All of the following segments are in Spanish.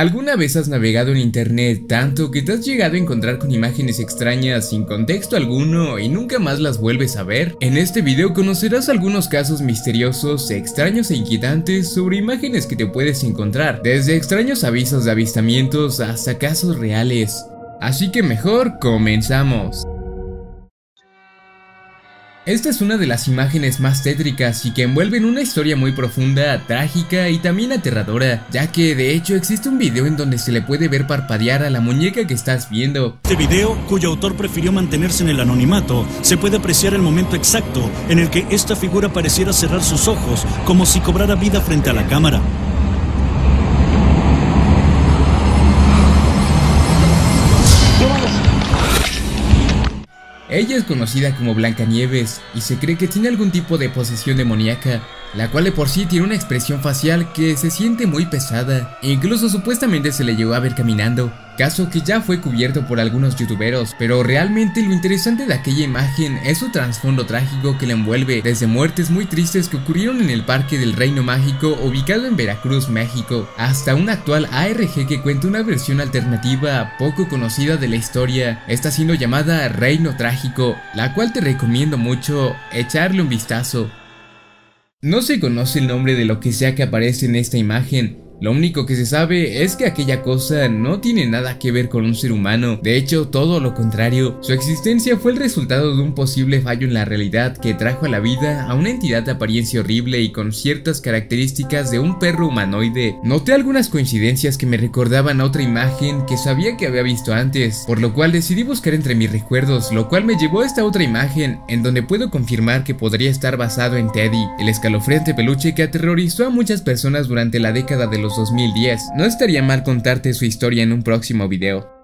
¿Alguna vez has navegado en internet tanto que te has llegado a encontrar con imágenes extrañas sin contexto alguno y nunca más las vuelves a ver? En este video conocerás algunos casos misteriosos, extraños e inquietantes sobre imágenes que te puedes encontrar, desde extraños avisos de avistamientos hasta casos reales. Así que mejor comenzamos. Esta es una de las imágenes más tétricas y que envuelven una historia muy profunda, trágica y también aterradora, ya que de hecho existe un video en donde se le puede ver parpadear a la muñeca que estás viendo. Este video, cuyo autor prefirió mantenerse en el anonimato, se puede apreciar el momento exacto en el que esta figura pareciera cerrar sus ojos, como si cobrara vida frente a la cámara. Ella es conocida como Blancanieves y se cree que tiene algún tipo de posesión demoníaca, la cual de por sí tiene una expresión facial que se siente muy pesada, e incluso supuestamente se le llegó a ver caminando, caso que ya fue cubierto por algunos youtuberos, pero realmente lo interesante de aquella imagen es su trasfondo trágico que la envuelve, desde muertes muy tristes que ocurrieron en el Parque del Reino Mágico ubicado en Veracruz, México, hasta un actual ARG que cuenta una versión alternativa poco conocida de la historia, está siendo llamada Reino Trágico, la cual te recomiendo mucho echarle un vistazo. No se conoce el nombre de lo que sea que aparece en esta imagen, lo único que se sabe es que aquella cosa no tiene nada que ver con un ser humano, de hecho todo lo contrario, su existencia fue el resultado de un posible fallo en la realidad que trajo a la vida a una entidad de apariencia horrible y con ciertas características de un perro humanoide. Noté algunas coincidencias que me recordaban a otra imagen que sabía que había visto antes, por lo cual decidí buscar entre mis recuerdos, lo cual me llevó a esta otra imagen, en donde puedo confirmar que podría estar basado en Teddy, el escalofriante peluche que aterrorizó a muchas personas durante la década de los 2010. No estaría mal contarte su historia en un próximo video.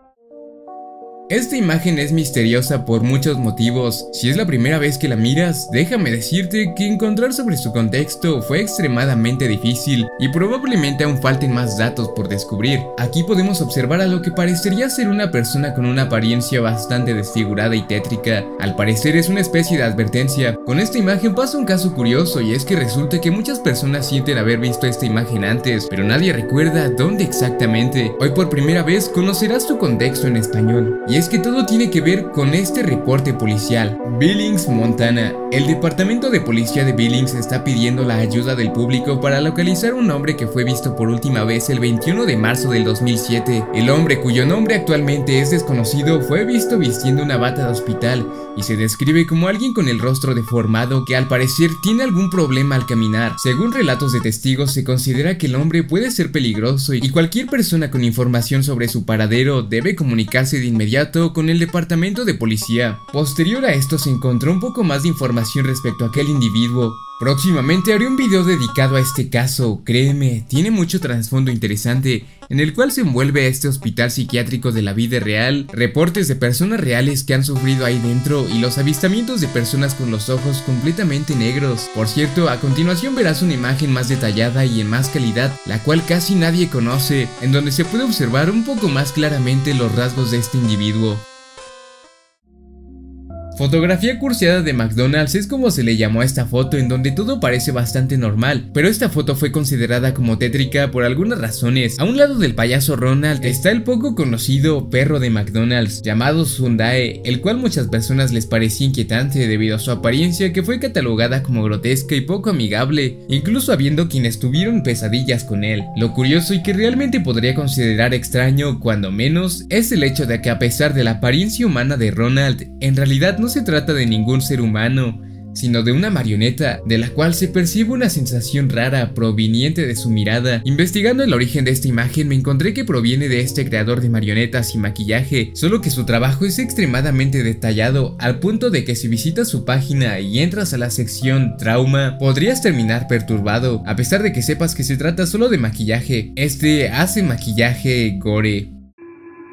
Esta imagen es misteriosa por muchos motivos. Si es la primera vez que la miras, déjame decirte que encontrar sobre su contexto fue extremadamente difícil y probablemente aún falten más datos por descubrir. Aquí podemos observar a lo que parecería ser una persona con una apariencia bastante desfigurada y tétrica. Al parecer es una especie de advertencia. Con esta imagen pasa un caso curioso y es que resulta que muchas personas sienten haber visto esta imagen antes, pero nadie recuerda dónde exactamente. Hoy por primera vez conocerás su contexto en español es que todo tiene que ver con este reporte policial. Billings, Montana. El departamento de policía de Billings está pidiendo la ayuda del público para localizar un hombre que fue visto por última vez el 21 de marzo del 2007. El hombre cuyo nombre actualmente es desconocido fue visto vistiendo una bata de hospital y se describe como alguien con el rostro deformado que al parecer tiene algún problema al caminar. Según relatos de testigos se considera que el hombre puede ser peligroso y cualquier persona con información sobre su paradero debe comunicarse de inmediato con el departamento de policía. Posterior a esto se encontró un poco más de información respecto a aquel individuo. Próximamente haré un video dedicado a este caso, créeme, tiene mucho trasfondo interesante, en el cual se envuelve este hospital psiquiátrico de la vida real, reportes de personas reales que han sufrido ahí dentro y los avistamientos de personas con los ojos completamente negros. Por cierto, a continuación verás una imagen más detallada y en más calidad, la cual casi nadie conoce, en donde se puede observar un poco más claramente los rasgos de este individuo. Fotografía curseada de McDonald's es como se le llamó a esta foto en donde todo parece bastante normal, pero esta foto fue considerada como tétrica por algunas razones. A un lado del payaso Ronald está el poco conocido perro de McDonald's llamado Sundae, el cual muchas personas les parecía inquietante debido a su apariencia que fue catalogada como grotesca y poco amigable, incluso habiendo quienes tuvieron pesadillas con él. Lo curioso y que realmente podría considerar extraño, cuando menos, es el hecho de que a pesar de la apariencia humana de Ronald, en realidad no no se trata de ningún ser humano, sino de una marioneta de la cual se percibe una sensación rara proveniente de su mirada. Investigando el origen de esta imagen me encontré que proviene de este creador de marionetas y maquillaje, solo que su trabajo es extremadamente detallado al punto de que si visitas su página y entras a la sección trauma, podrías terminar perturbado, a pesar de que sepas que se trata solo de maquillaje. Este hace maquillaje gore.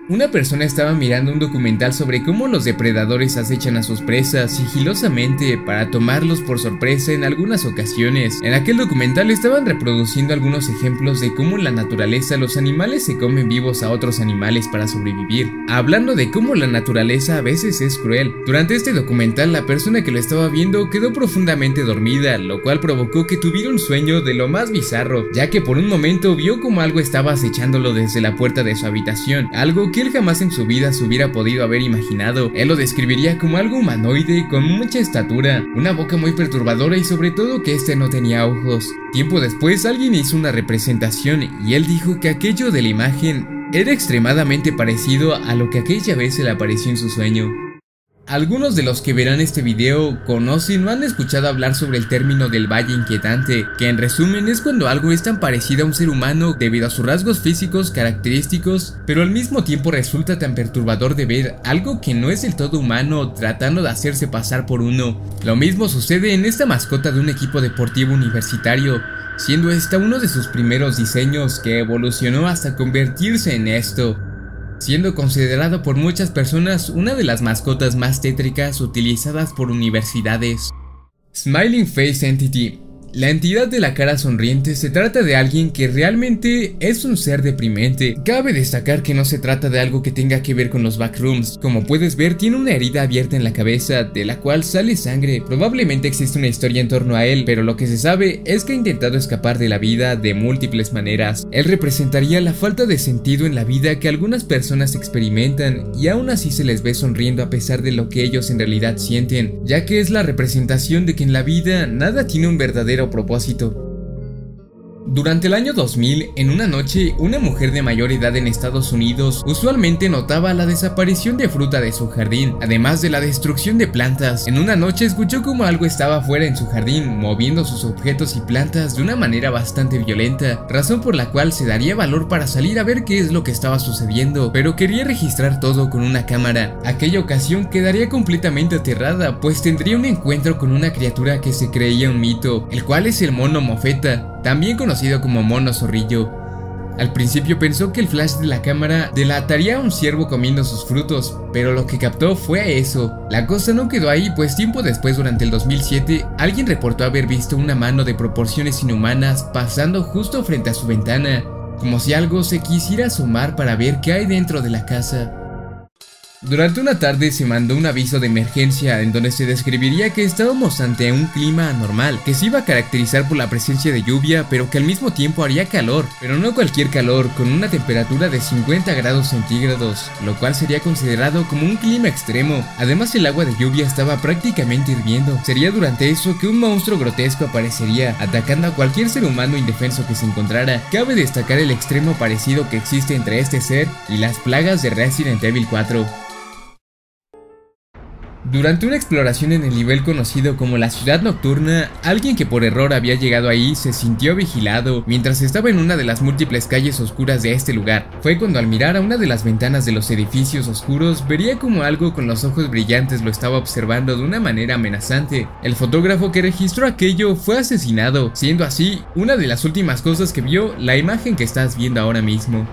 Una persona estaba mirando un documental sobre cómo los depredadores acechan a sus presas sigilosamente para tomarlos por sorpresa en algunas ocasiones. En aquel documental estaban reproduciendo algunos ejemplos de cómo en la naturaleza los animales se comen vivos a otros animales para sobrevivir, hablando de cómo la naturaleza a veces es cruel. Durante este documental la persona que lo estaba viendo quedó profundamente dormida, lo cual provocó que tuviera un sueño de lo más bizarro, ya que por un momento vio como algo estaba acechándolo desde la puerta de su habitación, algo que él jamás en su vida se hubiera podido haber imaginado. Él lo describiría como algo humanoide, con mucha estatura, una boca muy perturbadora y sobre todo que este no tenía ojos. Tiempo después alguien hizo una representación y él dijo que aquello de la imagen era extremadamente parecido a lo que aquella vez se le apareció en su sueño. Algunos de los que verán este video conocen o han escuchado hablar sobre el término del valle inquietante, que en resumen es cuando algo es tan parecido a un ser humano debido a sus rasgos físicos característicos, pero al mismo tiempo resulta tan perturbador de ver algo que no es del todo humano tratando de hacerse pasar por uno. Lo mismo sucede en esta mascota de un equipo deportivo universitario, siendo esta uno de sus primeros diseños que evolucionó hasta convertirse en esto siendo considerado por muchas personas una de las mascotas más tétricas utilizadas por universidades. Smiling Face Entity la entidad de la cara sonriente se trata de alguien que realmente es un ser deprimente. Cabe destacar que no se trata de algo que tenga que ver con los backrooms. Como puedes ver, tiene una herida abierta en la cabeza, de la cual sale sangre. Probablemente existe una historia en torno a él, pero lo que se sabe es que ha intentado escapar de la vida de múltiples maneras. Él representaría la falta de sentido en la vida que algunas personas experimentan y aún así se les ve sonriendo a pesar de lo que ellos en realidad sienten, ya que es la representación de que en la vida nada tiene un verdadero propósito. Durante el año 2000, en una noche, una mujer de mayor edad en Estados Unidos usualmente notaba la desaparición de fruta de su jardín, además de la destrucción de plantas. En una noche escuchó como algo estaba fuera en su jardín, moviendo sus objetos y plantas de una manera bastante violenta, razón por la cual se daría valor para salir a ver qué es lo que estaba sucediendo, pero quería registrar todo con una cámara. Aquella ocasión quedaría completamente aterrada, pues tendría un encuentro con una criatura que se creía un mito, el cual es el mono mofeta, también conocido como mono zorrillo. Al principio pensó que el flash de la cámara delataría a un ciervo comiendo sus frutos, pero lo que captó fue eso. La cosa no quedó ahí, pues tiempo después, durante el 2007, alguien reportó haber visto una mano de proporciones inhumanas pasando justo frente a su ventana, como si algo se quisiera asomar para ver qué hay dentro de la casa. Durante una tarde se mandó un aviso de emergencia en donde se describiría que estábamos ante un clima anormal, que se iba a caracterizar por la presencia de lluvia, pero que al mismo tiempo haría calor, pero no cualquier calor, con una temperatura de 50 grados centígrados, lo cual sería considerado como un clima extremo. Además el agua de lluvia estaba prácticamente hirviendo. Sería durante eso que un monstruo grotesco aparecería, atacando a cualquier ser humano indefenso que se encontrara. Cabe destacar el extremo parecido que existe entre este ser y las plagas de Resident Evil 4. Durante una exploración en el nivel conocido como la ciudad nocturna, alguien que por error había llegado ahí se sintió vigilado mientras estaba en una de las múltiples calles oscuras de este lugar. Fue cuando al mirar a una de las ventanas de los edificios oscuros vería como algo con los ojos brillantes lo estaba observando de una manera amenazante. El fotógrafo que registró aquello fue asesinado, siendo así una de las últimas cosas que vio la imagen que estás viendo ahora mismo.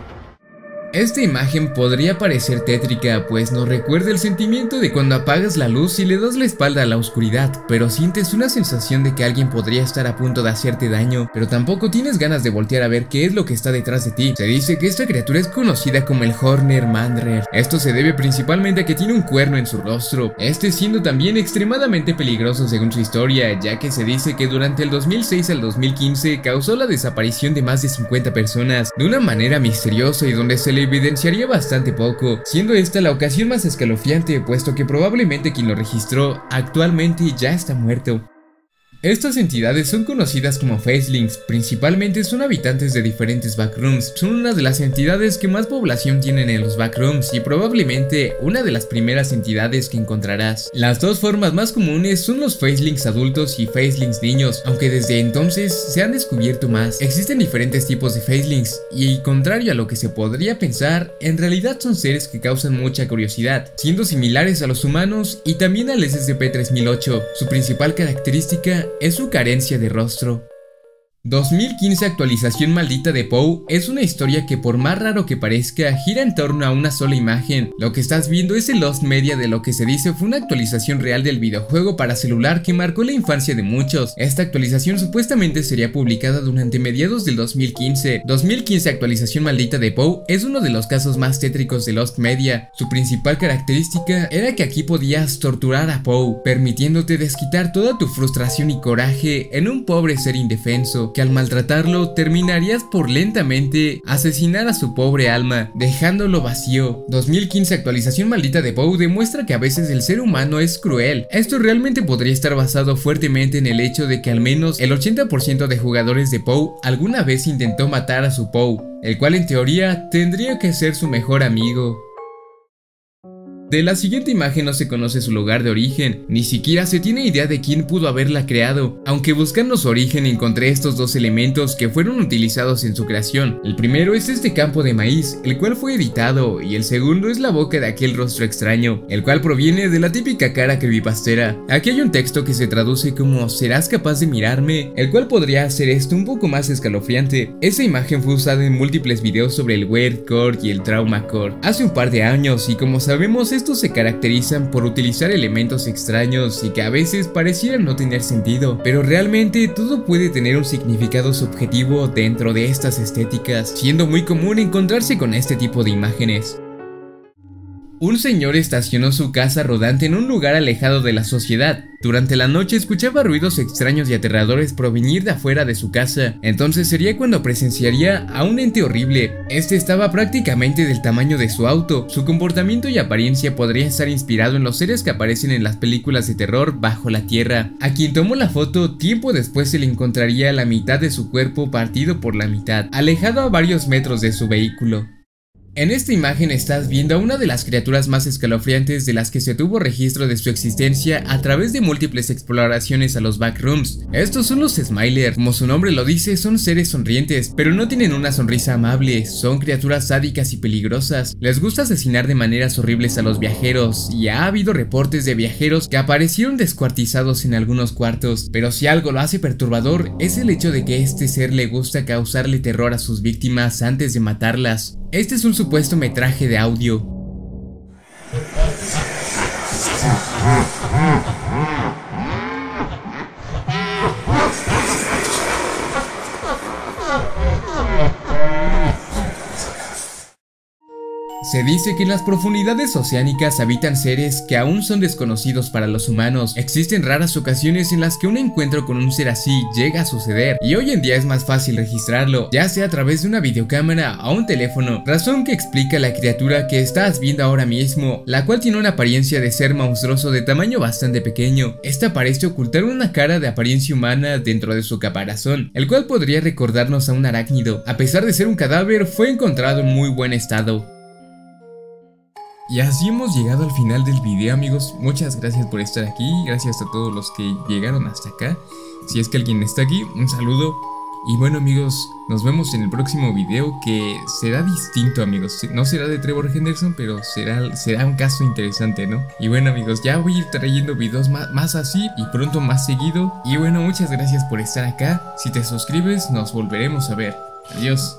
Esta imagen podría parecer tétrica, pues nos recuerda el sentimiento de cuando apagas la luz y le das la espalda a la oscuridad, pero sientes una sensación de que alguien podría estar a punto de hacerte daño, pero tampoco tienes ganas de voltear a ver qué es lo que está detrás de ti. Se dice que esta criatura es conocida como el Horner Mandrer. Esto se debe principalmente a que tiene un cuerno en su rostro, este siendo también extremadamente peligroso según su historia, ya que se dice que durante el 2006 al 2015 causó la desaparición de más de 50 personas de una manera misteriosa y donde se le evidenciaría bastante poco, siendo esta la ocasión más escalofriante puesto que probablemente quien lo registró actualmente ya está muerto. Estas entidades son conocidas como Facelings, principalmente son habitantes de diferentes backrooms, son una de las entidades que más población tienen en los backrooms y probablemente una de las primeras entidades que encontrarás. Las dos formas más comunes son los Facelings adultos y Facelings niños, aunque desde entonces se han descubierto más. Existen diferentes tipos de Facelings y contrario a lo que se podría pensar, en realidad son seres que causan mucha curiosidad, siendo similares a los humanos y también al SCP-3008. Su principal característica es su carencia de rostro. 2015 actualización maldita de Poe es una historia que por más raro que parezca gira en torno a una sola imagen. Lo que estás viendo es el Lost Media de lo que se dice fue una actualización real del videojuego para celular que marcó la infancia de muchos. Esta actualización supuestamente sería publicada durante mediados del 2015. 2015 actualización maldita de Poe es uno de los casos más tétricos de Lost Media. Su principal característica era que aquí podías torturar a Poe, permitiéndote desquitar toda tu frustración y coraje en un pobre ser indefenso que al maltratarlo terminarías por lentamente asesinar a su pobre alma, dejándolo vacío. 2015 actualización maldita de Poe demuestra que a veces el ser humano es cruel. Esto realmente podría estar basado fuertemente en el hecho de que al menos el 80% de jugadores de Poe alguna vez intentó matar a su Poe, el cual en teoría tendría que ser su mejor amigo. De la siguiente imagen no se conoce su lugar de origen, ni siquiera se tiene idea de quién pudo haberla creado, aunque buscando su origen encontré estos dos elementos que fueron utilizados en su creación. El primero es este campo de maíz, el cual fue editado, y el segundo es la boca de aquel rostro extraño, el cual proviene de la típica cara creepypastera. Aquí hay un texto que se traduce como ¿serás capaz de mirarme? El cual podría hacer esto un poco más escalofriante. Esa imagen fue usada en múltiples videos sobre el Weirdcore y el Traumacore hace un par de años y como sabemos estos se caracterizan por utilizar elementos extraños y que a veces parecieran no tener sentido, pero realmente todo puede tener un significado subjetivo dentro de estas estéticas, siendo muy común encontrarse con este tipo de imágenes. Un señor estacionó su casa rodante en un lugar alejado de la sociedad. Durante la noche escuchaba ruidos extraños y aterradores provenir de afuera de su casa. Entonces sería cuando presenciaría a un ente horrible. Este estaba prácticamente del tamaño de su auto. Su comportamiento y apariencia podría estar inspirado en los seres que aparecen en las películas de terror bajo la tierra. A quien tomó la foto, tiempo después se le encontraría la mitad de su cuerpo partido por la mitad, alejado a varios metros de su vehículo. En esta imagen estás viendo a una de las criaturas más escalofriantes de las que se tuvo registro de su existencia a través de múltiples exploraciones a los backrooms. Estos son los Smiler, como su nombre lo dice, son seres sonrientes, pero no tienen una sonrisa amable, son criaturas sádicas y peligrosas. Les gusta asesinar de maneras horribles a los viajeros, y ha habido reportes de viajeros que aparecieron descuartizados en algunos cuartos, pero si algo lo hace perturbador es el hecho de que este ser le gusta causarle terror a sus víctimas antes de matarlas. Este es un supuesto metraje de audio. Se dice que en las profundidades oceánicas habitan seres que aún son desconocidos para los humanos. Existen raras ocasiones en las que un encuentro con un ser así llega a suceder y hoy en día es más fácil registrarlo, ya sea a través de una videocámara o un teléfono, razón que explica la criatura que estás viendo ahora mismo, la cual tiene una apariencia de ser monstruoso de tamaño bastante pequeño. Esta parece ocultar una cara de apariencia humana dentro de su caparazón, el cual podría recordarnos a un arácnido. A pesar de ser un cadáver, fue encontrado en muy buen estado. Y así hemos llegado al final del video amigos, muchas gracias por estar aquí, gracias a todos los que llegaron hasta acá, si es que alguien está aquí, un saludo. Y bueno amigos, nos vemos en el próximo video que será distinto amigos, no será de Trevor Henderson pero será, será un caso interesante ¿no? Y bueno amigos, ya voy a ir trayendo videos más, más así y pronto más seguido. Y bueno muchas gracias por estar acá, si te suscribes nos volveremos a ver, adiós.